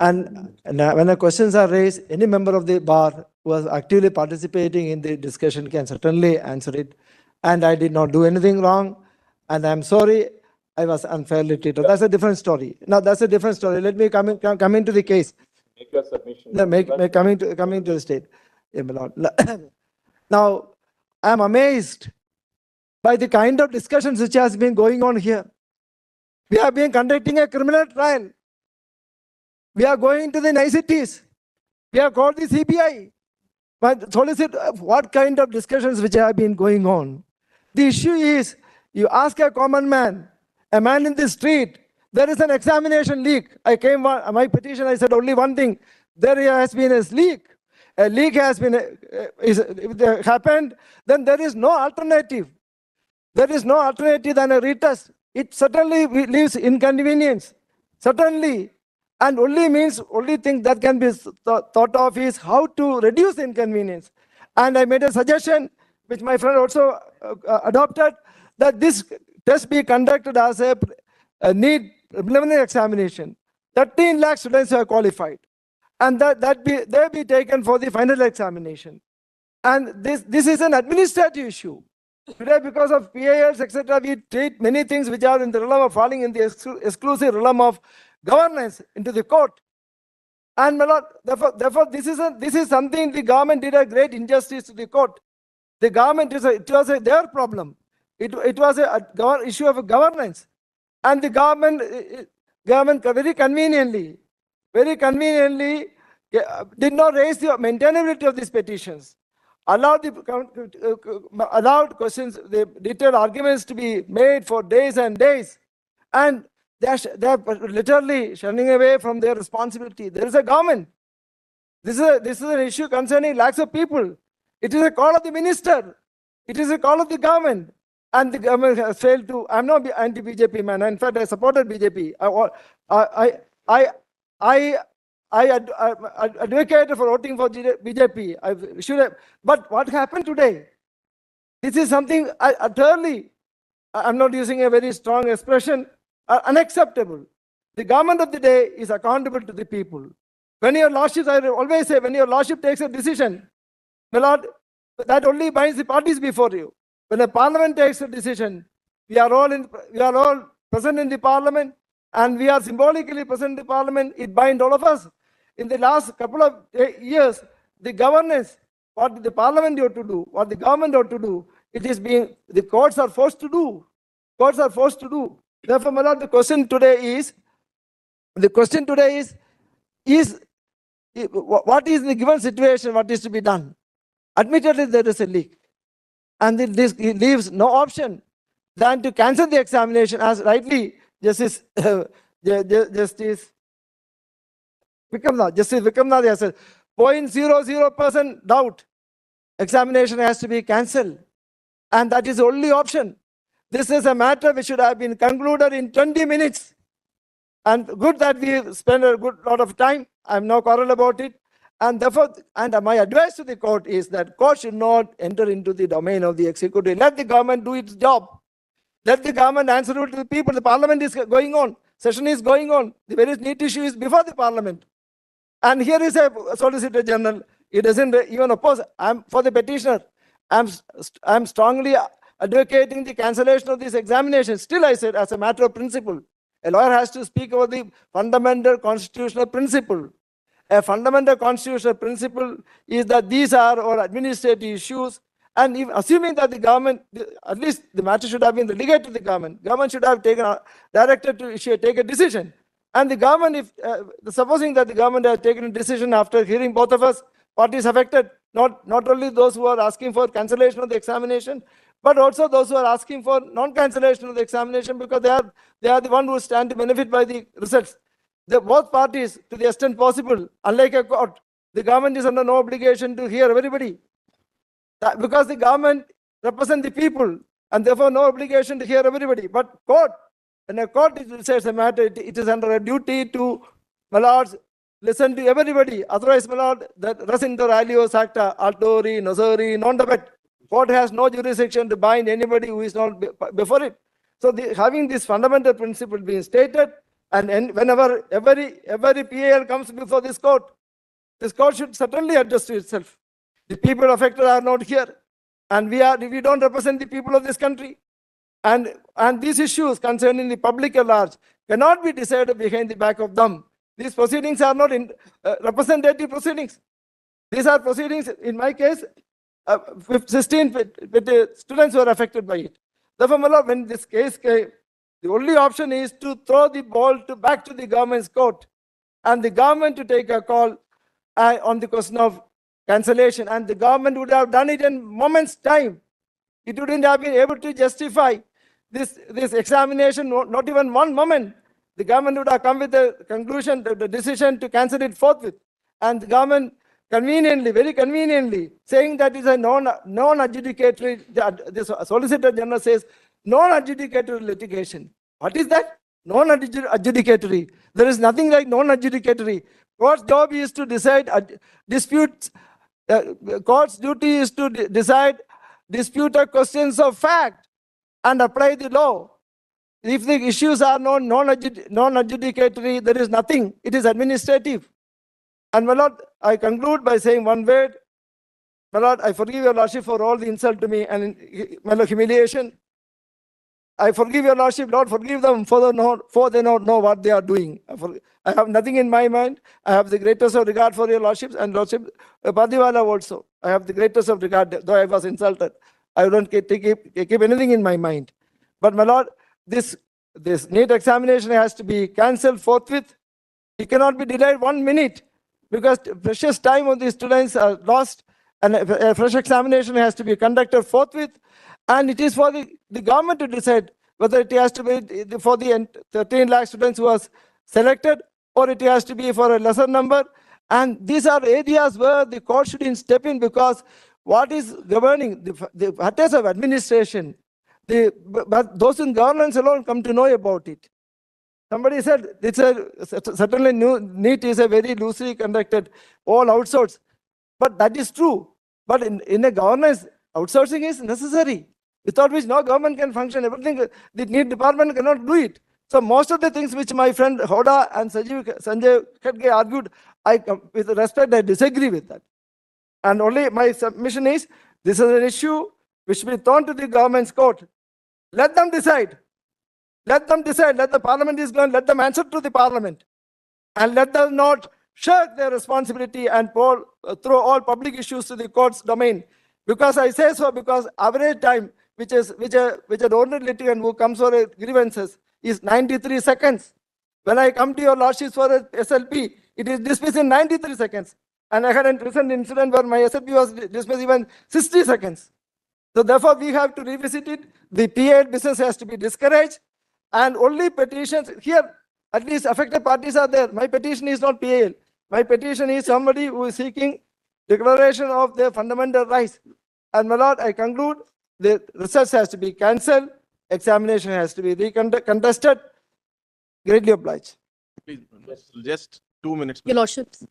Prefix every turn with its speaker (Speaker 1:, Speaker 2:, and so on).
Speaker 1: And and, when the questions are raised, any member of the bar who was actively participating in the discussion can certainly answer it. And I did not do anything wrong. And I'm sorry I was unfairly treated. That's a different story. Now, that's a different story. Let me come, in, come come into the case.
Speaker 2: Make your submission.
Speaker 1: No, make, make, coming to, coming to the state. Yeah, my lord. Now, I'm amazed by the kind of discussions which has been going on here. We have been conducting a criminal trial. We are going to the niceties. We have called the CBI. But solicit uh, what kind of discussions which have been going on. The issue is you ask a common man, a man in the street, there is an examination leak. I came, one- my petition, I said only one thing. There has been a leak. A leak has been, uh, is, if there happened, then there is no alternative. There is no alternative than a retest. It certainly leaves inconvenience. Certainly. And only means, only thing that can be s- thought of is how to reduce inconvenience. And I made a suggestion, which my friend also uh, uh, adopted, that this test be conducted as a, a NEET preliminary examination. 13 lakh students are qualified. And that, that be, they be taken for the final examination. And this, this is an administrative issue. Today, because of PILs, etc., we treat many things which are in the realm of falling in the exclu- exclusive realm of governance into the court. And my lord, therefore, therefore, this is a, this is something the government did a great injustice to the court. The government is a, it was a, their problem. It, it was a, a issue of governance, and the government, government very conveniently, very conveniently uh, did not raise the maintainability of these petitions allowed the uh, uh, allowed questions, the detailed arguments to be made for days and days, and they are, they are literally shunning away from their responsibility. There is a government. This is a, this is an issue concerning lakhs of people. It is a call of the minister. It is a call of the government. And the government has failed to. I'm not anti-BJP man. In fact, I supported BJP. I, I, I, I, I advocated for voting for BJP. I should have. But what happened today? This is something utterly, I'm not using a very strong expression, uh, unacceptable. The government of the day is accountable to the people. When your lordship, I always say, when your lordship takes a decision, my lord, that only binds the parties before you. When a parliament takes a decision, we are all in, we are all present in the parliament, and we are symbolically present in the parliament. It binds all of us. In the last couple of eh, years, the governance, what the parliament ought to do, what the government ought to do, it is being the courts are forced to do. Courts are forced to do. Therefore, my lord, the question today is, the question today is, is what is the given situation? What is to be done? Admittedly, there is a leak, and this leaves no option than to cancel the examination, as rightly Justice Ju- Ju- Justice Vikram Nath, Justice Vikram Nath has said, 0.00 percent doubt, examination has to be cancelled, and that is the only option. This is a matter which should have been concluded in 20 minutes. And good that we spend a good lot of time. I'm no quarrel about it. And therefore, and my advice to the court is that court should not enter into the domain of the executive. Let the government do its job. Let the government answer to the people. The parliament is going on. Session is going on. The very NEET issue is before the parliament. And here is a solicitor general. He doesn't even oppose. I'm for the petitioner. I'm, I'm strongly advocating the cancellation of this examination. Still, I said, as a matter of principle, a lawyer has to speak about the fundamental constitutional principle. A fundamental constitutional principle is that these are our administrative issues. And if, assuming that the government, at least the matter should have been delegated to the government, government should have taken, a- directed to issue, take a decision. And the government, if, uh, supposing that the government has taken a decision after hearing both of us, parties affected, not, not only those who are asking for cancellation of the examination, but also those who are asking for non-cancellation of the examination because they are, they are the one who stand to benefit by the results. The both parties, to the extent possible, unlike a court, the government is under no obligation to hear everybody. That- because the government represent the people and therefore no obligation to hear everybody. But court, when a court is- decides a matter, it, it is under a duty to, my lords, listen to everybody. Otherwise, my lord, that res inter alios acta, alteri, nocere, non debet. Court has no jurisdiction to bind anybody who is not before it. So the, having this fundamental principle being stated, And, whenever every, every PIL comes before this court, this court should certainly adjust to itself. The people affected are not here. And we are, we don't represent the people of this country. And, and these issues concerning the public at large cannot be decided behind the back of them. These proceedings are not in, uh, representative proceedings. These are proceedings, in my case, uh, fif- 16 with- with the students were affected by it. Therefore, my when this case came, the only option is to throw the ball to back to the government's court and the government to take a call uh, on the question of cancellation. And the government would have done it in moments' time. It wouldn't have been able to justify this, this examination, not even one moment. The government would have come with the conclusion, the, the decision to cancel it forthwith. And the government conveniently, very conveniently, saying that is a non, non-adjudicatory, the Solicitor General says, non-adjudicatory litigation. What is that? Non-adjudicatory. There is nothing like non-adjudicatory. Court's job is to decide ad- disputes. uh, Court's duty is to de- decide disputed questions of fact and apply the law. If the issues are non, non-adjud- non-adjudicatory, there is nothing. It is administrative. And my lord, I conclude by saying one word. My lord, I forgive your lordship for all the insult to me and my lord, humiliation. I forgive your lordship, Lord, forgive them for the for they not know what they are doing. I for- I have nothing in my mind. I have the greatest of regard for your lordships and lordship, uh, Pardiwala also. I have the greatest of regard, though I was insulted. I don't keep, keep, keep anything in my mind. But my lord, this, this NEET examination has to be cancelled forthwith. It cannot be delayed one minute because precious time of the students are lost and a fresh examination has to be conducted forthwith. And it is for the, the government to decide whether it has to be for the ent- 13 lakh students who was selected or it has to be for a lesser number. And these are areas where the court should step in because what is governing the, the matters of administration, the, but those in governance alone come to know about it. Somebody said it's a certainly new is a very loosely conducted, all outsourced. But that is true. But in, in a governance, outsourcing is necessary. Without which no government can function. Everything, the NEET department cannot do it. So most of the things which my friend Hooda and Sanjeev, Sanjay Hegde argued, I, with respect, I disagree with that. And only my submission is, this is an issue which will be thrown to the government's court. Let them decide. Let them decide. Let the parliament is going, let them answer to the parliament. And let them not shirk their responsibility and uh, throw all public issues to the court's domain. Because I say so, because average time, which is, which a, which an ordinary litigant who comes for grievances is 93 seconds. When I come to your lordships for a SLP, it is dismissed in 93 seconds. And I had a recent incident where my SLP was dismissed even 60 seconds. So therefore, we have to revisit it. The PA business has to be discouraged. And only petitions, here, at least affected parties are there. My petition is not PIL. My petition is somebody who is seeking declaration of their fundamental rights. And my lord, I conclude, the research has to be cancelled, examination has to be recontested. Greatly obliged.
Speaker 2: Please, just two minutes.
Speaker 3: Your lordships,